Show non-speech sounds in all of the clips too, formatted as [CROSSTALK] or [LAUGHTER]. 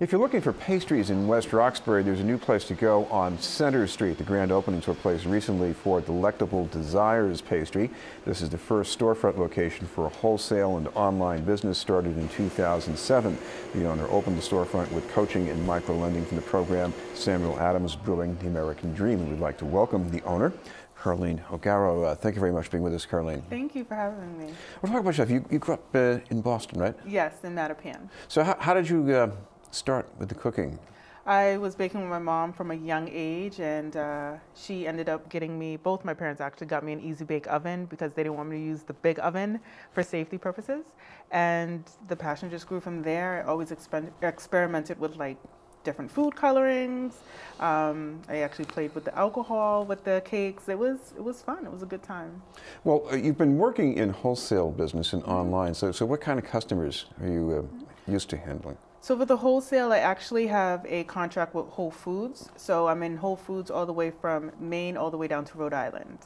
If you're looking for pastries in West Roxbury, there's a new place to go on Center Street. The grand opening took place recently for Delectable Desires Pastry. This is the first storefront location for a wholesale and online business started in 2007. The owner opened the storefront with coaching and micro-lending from the program Samuel Adams Brewing the American Dream. And we'd like to welcome the owner, Carlene O'Garro. Uh, thank you very much for being with us, Carlene. Thank you for having me. We're talking about chef. You, you grew up uh, in Boston, right? Yes, in Mattapan. So how, how did you uh, start with the cooking? I was baking with my mom from a young age, and uh, she ended up getting me, both my parents actually got me an easy bake oven because they didn't want me to use the big oven for safety purposes. And the passion just grew from there. I always exper- experimented with like different food colorings. Um, I actually played with the alcohol, with the cakes. It was it was fun. It was a good time. Well, uh, you've been working in wholesale business and online. So, so what kind of customers are you uh, used to handling? So for the wholesale, I actually have a contract with Whole Foods. So I'm in Whole Foods all the way from Maine all the way down to Rhode Island.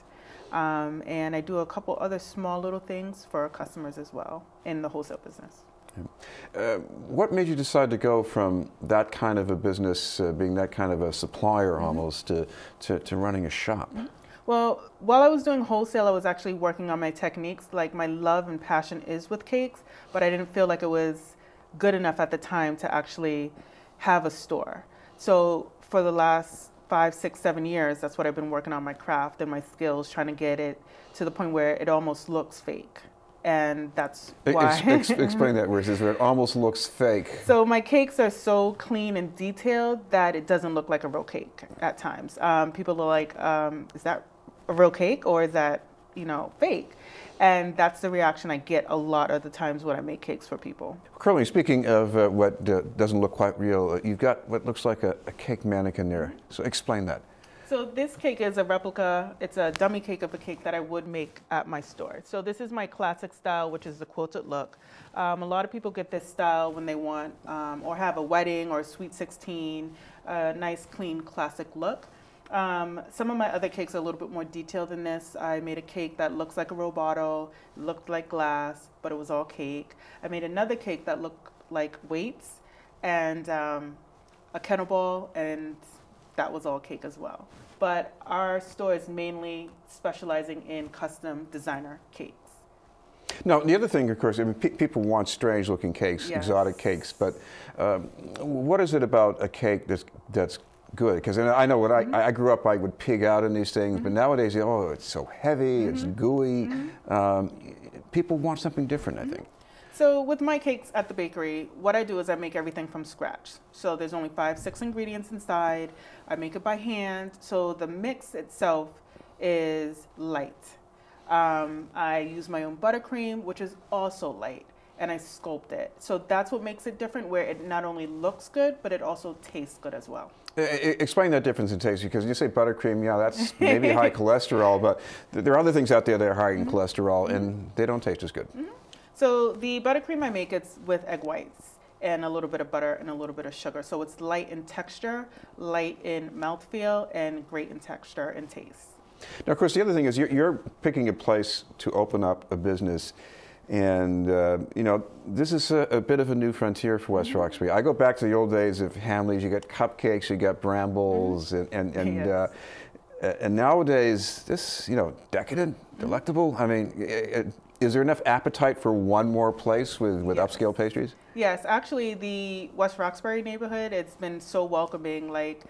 Um, and I do a couple other small little things for customers as well in the wholesale business. Uh, what made you decide to go from that kind of a business, uh, being that kind of a supplier mm-hmm. almost, to, to, to, running a shop? Mm-hmm. Well, while I was doing wholesale, I was actually working on my techniques. Like my love and passion is with cakes, but I didn't feel like it was good enough at the time to actually have a store. So for the last five, six, seven years, that's what I've been working on my craft and my skills, trying to get it to the point where it almost looks fake. And that's why. Ex- [LAUGHS] explain that, where it it almost looks fake. So my cakes are so clean and detailed that it doesn't look like a real cake at times. Um, people are like, um, "Is that a real cake or is that you know fake?" And that's the reaction I get a lot of the times when I make cakes for people. Curly, speaking of uh, what uh, doesn't look quite real, uh, you've got what looks like a, a, cake mannequin there. So explain that. So this cake is a replica, it's a dummy cake of a cake that I would make at my store. So this is my classic style, which is the quilted look. Um, a lot of people get this style when they want um, or have a wedding or a sweet 16, a nice, clean, classic look. Um, some of my other cakes are a little bit more detailed than this. I made a cake that looks like a bottle, looked like glass, but it was all cake. I made another cake that looked like weights and um, a kettlebell, and that was all cake as well. But our store is mainly specializing in custom designer cakes. Now, the other thing, of course, I mean, pe people want strange-looking cakes, yes. exotic cakes, but um, what is it about a cake that's, that's good because I know mm-hmm. I, I grew up, I would pig out in these things, mm-hmm. but nowadays, oh, it's so heavy, mm-hmm. it's gooey. Mm-hmm. Um, people want something different, I mm-hmm. think. So with my cakes at the bakery, what I do is I make everything from scratch. So there's only five, six ingredients inside. I make it by hand. So the mix itself is light. Um, I use my own buttercream, which is also light and I sculpt it. So that's what makes it different, where it not only looks good, but it also tastes good as well. Explain that difference in taste because you say buttercream, yeah, that's maybe high [LAUGHS] cholesterol, but there are other things out there that are high in mm-hmm. cholesterol mm-hmm. and they don't taste as good. Mm-hmm. So the buttercream I make it's with egg whites and a little bit of butter and a little bit of sugar. So it's light in texture, light in mouthfeel, and great in texture and taste. Now, of course, the other thing is you're, you're picking a place to open up a business and, uh, you know, this is a, a, bit of a new frontier for West mm-hmm. Roxbury. I go back to the old days of Hamleys. You got cupcakes, you got brambles, mm-hmm. and, and, and, yes. uh, and nowadays, this, you know, decadent, mm-hmm. delectable. I mean, it, is there enough appetite for one more place with, with yes. upscale pastries? Yes, actually, the West Roxbury neighborhood, it's been so welcoming. Like,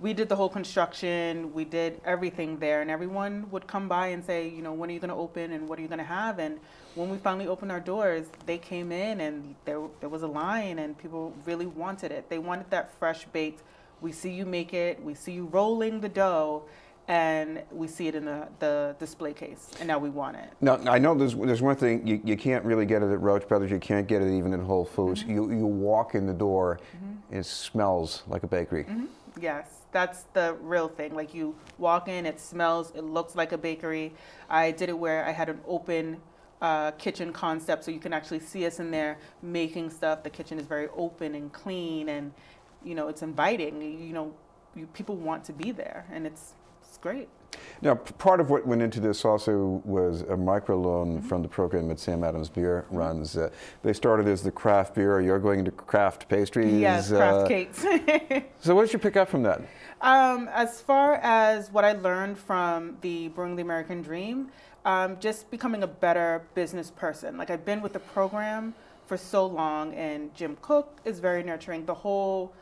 we did the whole construction, we did everything there, and everyone would come by and say, you know, when are you going to open and what are you going to have? And when we finally opened our doors, they came in and there, there was a line, and people really wanted it. They wanted that fresh baked. We see you make it, we see you rolling the dough, and we see it in the, the display case, and now we want it. Now, I know there's, there's one thing, you, you can't really get it at Roche Brothers, you can't get it even at Whole Foods. Mm-hmm. You, you walk in the door, mm-hmm. it smells like a bakery. Mm-hmm. Yes that's the real thing. Like you walk in, it smells, it looks like a bakery. I did it where I had an open uh, kitchen concept, so you can actually see us in there making stuff. The kitchen is very open and clean, and you know it's inviting. You know, you, people want to be there, and it's it's great. Now, part of what went into this also was a microloan from the program that Sam Adams Beer runs. Uh, they started as the craft beer. You're going into craft pastries. Yes, uh, craft cakes. [LAUGHS] So, what did you pick up from that? Um, as far as what I learned from the Brewing the American Dream, um, just becoming a better business person. Like I've been with the program for so long, and Jim Koch is very nurturing. The whole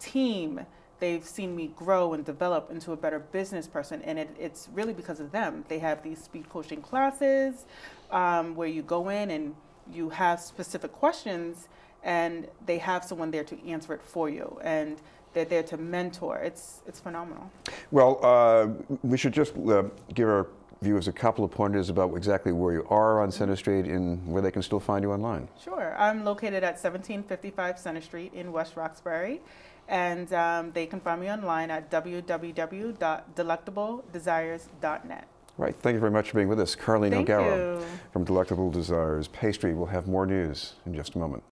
team, they've seen me grow and develop into a better business person, and it, it's really because of them. They have these speed coaching classes um, where you go in and you have specific questions, and they have someone there to answer it for you. And they're there to mentor. It's it's phenomenal. Well, uh, we should just uh, give our viewers a couple of pointers about exactly where you are on Center Street and where they can still find you online. Sure. I'm located at 1755 Center Street in West Roxbury, and um, they can find me online at www.delectabledesires.net. Right. Thank you very much for being with us. Carlene Thank O'Garro you. from Delectable Desires Pastry. We'll have more news in just a moment.